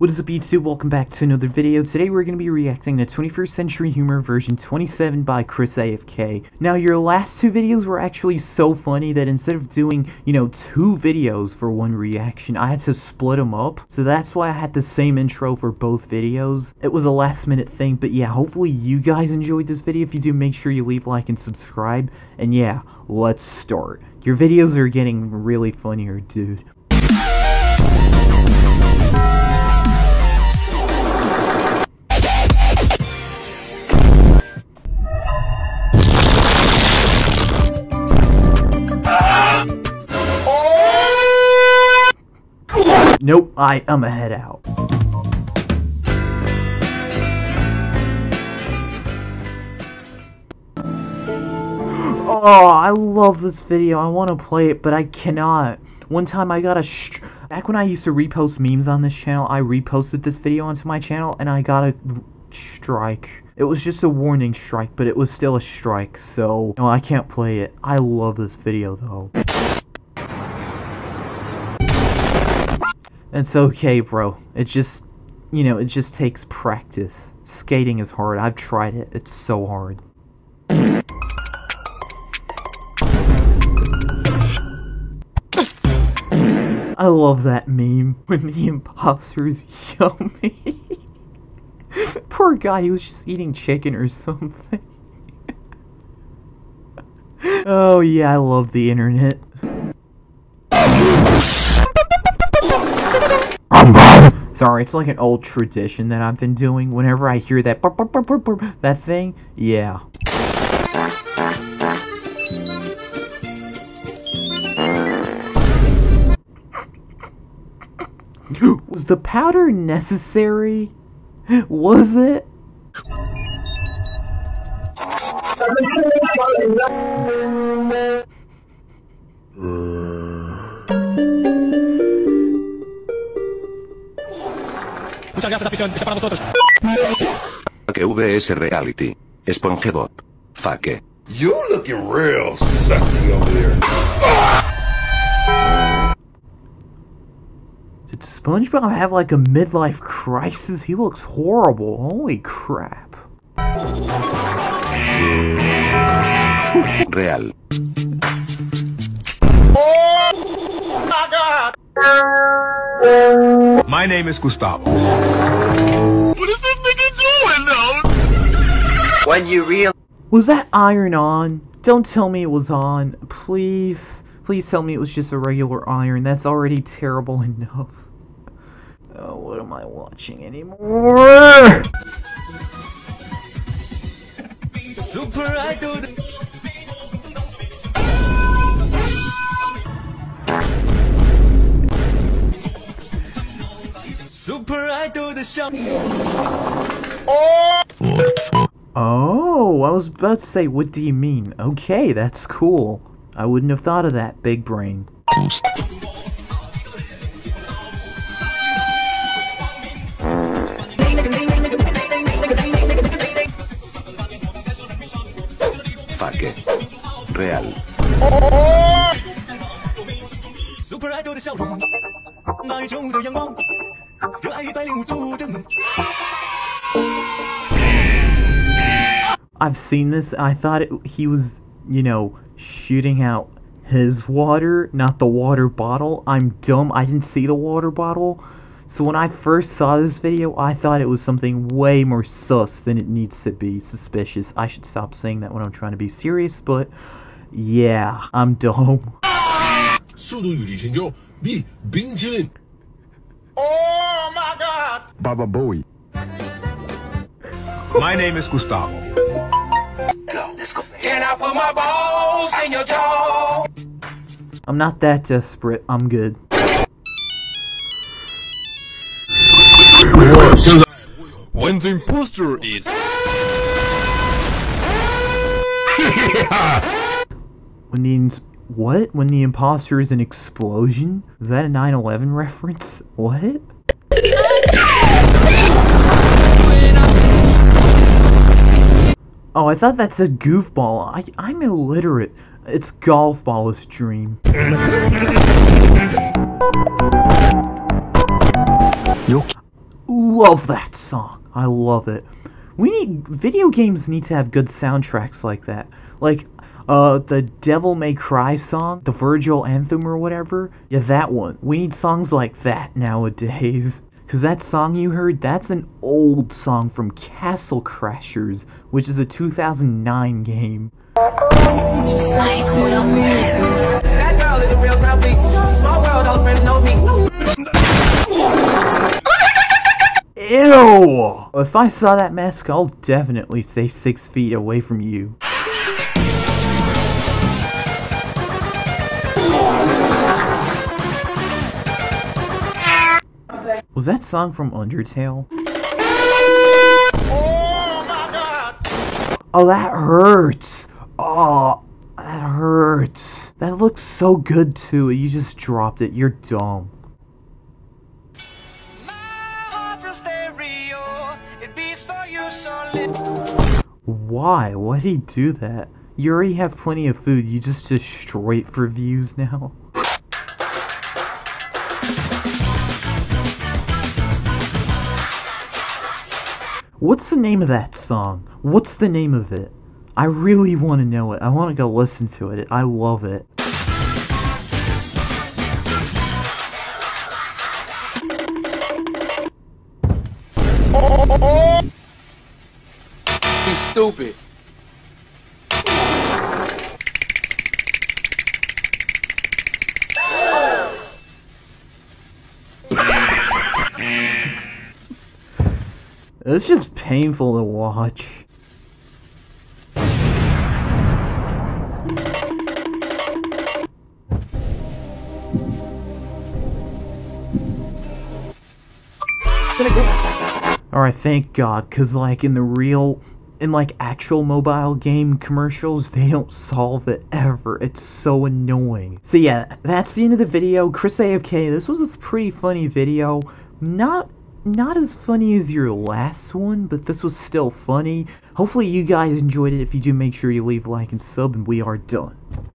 What is up YouTube? Welcome back to another video. Today we're going to be reacting to 21st Century Humor version 27 by Chris AFK. Now your last two videos were actually so funny that instead of doing, you know, two videos for one reaction, I had to split them up. So that's why I had the same intro for both videos. It was a last minute thing, but yeah, hopefully you guys enjoyed this video. If you do, make sure you leave like and subscribe. And yeah, let's start. Your videos are getting really funnier, dude. Nope, I, I'm a head out. Oh, I love this video. I want to play it, but I cannot. One time I got a back when I used to repost memes on this channel, I reposted this video onto my channel and I got a strike. It was just a warning strike, but it was still a strike, so no, I can't play it. I love this video though. It's okay, bro. It just, you know, it just takes practice. Skating is hard. I've tried it. It's so hard. I love that meme when the imposters yell me. Poor guy, he was just eating chicken or something. oh yeah, I love the internet. Sorry, it's like an old tradition that I've been doing. Whenever I hear that that thing, yeah. Was the powder necessary? Was it? Muchas gracias, afición. Está para vosotros. Que VS Reality. SpongeBob. Fake. You looking real sexy over there. Did SpongeBob have like a midlife crisis? He looks horrible. Holy crap. Real. Oh my god! My name is Gustavo. What is this nigga doing now? When you real Was that iron on? Don't tell me it was on. Please. Please tell me it was just a regular iron. That's already terrible enough. Oh, what am I watching anymore? Super Idol. Super Idol 的笑。 Oh, I was about to say, what do you mean? Okay, that's cool. I wouldn't have thought of that, big brain. Fake. Real. Super Idol 的笑容，那宇宙的阳光， 热爱一百零五度的暖。 I've seen this. I thought it, he was, you know, shooting out his water, not the water bottle. I'm dumb. I didn't see the water bottle. So when I first saw this video, I thought it was something way more sus than it needs to be. Suspicious. I should stop saying that when I'm trying to be serious, but yeah, I'm dumb. 速度与激情就比冰淇淋。 Oh my god! Baba Booey. My name is Gustavo. Can I put my balls in your jaw? I'm not that desperate. I'm good. 现在 When the imposter is When the ins- what? When the imposter is an explosion? Is that a 9/11 reference? What? Oh, I thought that said goofball. I I'm illiterate. It's golf ball's dream. Yo. love that song. I love it. We need video games need to have good soundtracks like that. Like uh the Devil May Cry song, the Vergil anthem or whatever. Yeah, that one. We need songs like that nowadays. Cause that song you heard, that's an old song from Castle Crashers, which is a 2009 game. Ew! If I saw that mask, I'll definitely stay six feet away from you. Was that song from Undertale? Oh my god! Oh, that hurts! Oh, that hurts. That looks so good too. You just dropped it. You're dumb. Why? Why'd he do that? You already have plenty of food. You just destroy it for views now. What's the name of that song? What's the name of it? I really want to know it. I want to go listen to it. I love it. He's stupid. It's just painful to watch. Alright, thank God, because, like, in the real, in, like, actual mobile game commercials, they don't solve it ever. It's so annoying. So, yeah, that's the end of the video. Chris AFK, this was a pretty funny video. Not not as funny as your last one, but this was still funny. Hopefully you guys enjoyed it. If you do, make sure you leave a like and sub, and we are done.